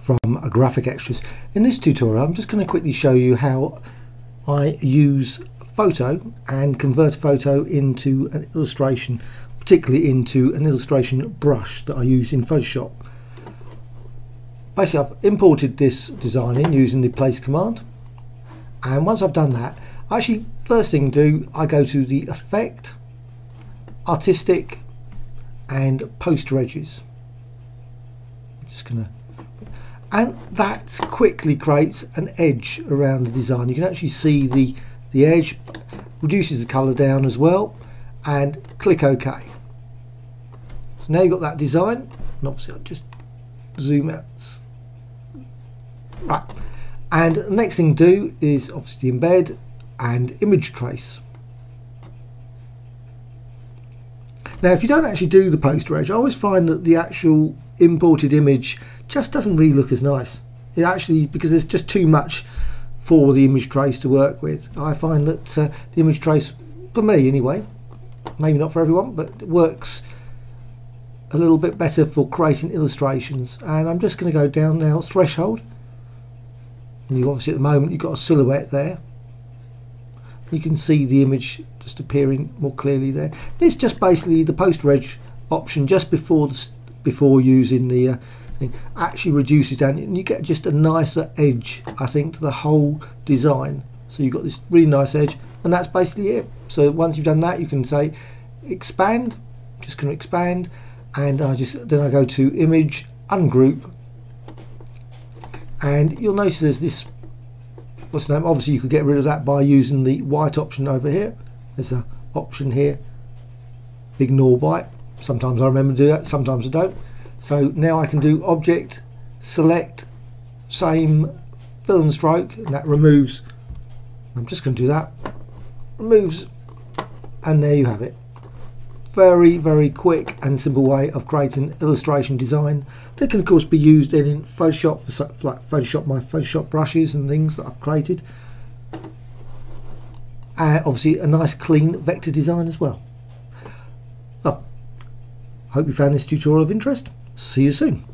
from a Graphicxtras. In this tutorial I'm just going to quickly show you how I use photo and convert photo into an illustration particularly into an illustration brush that I use in Photoshop. Basically I've imported this design in using the place command and once I've done that actually first thing to do I go to the effect artistic and poster edges I'm just gonna and that quickly creates an edge around the design. You can actually see the the edge reduces the color down as well and click OK. So now you've got that design and obviously I'll just zoom out. Right. And the next thing to do is obviously embed and image trace now if you don't actually do the poster edge I always find that the actual imported image just doesn't really look as nice. It actually, because there's just too much for the image trace to work with. I find that uh, the image trace, for me anyway, maybe not for everyone, but it works a little bit better for creating illustrations. And I'm just going to go down now, threshold. And you obviously at the moment you've got a silhouette there. You can see the image just appearing more clearly there. It's just basically the poster edge option just before the, before using the uh, thing actually reduces down. And you get just a nicer edge I think to the whole design. So you've got this really nice edge and that's basically it. So once you've done that you can say expand just going to expand. And I just then I go to image ungroup. And you'll notice there's this what's the name? Obviously you could get rid of that by using the white option over here. There's an option here. Ignore white. Sometimes I remember to do that sometimes I don't. So now I can do object, select, same fill and stroke, and that removes, I'm just going to do that, removes, and there you have it. Very, very quick and simple way of creating illustration design that can of course be used in Photoshop for like Photoshop my Photoshop brushes and things that I've created. And obviously a nice clean vector design as well. Well, hope you found this tutorial of interest. See you soon.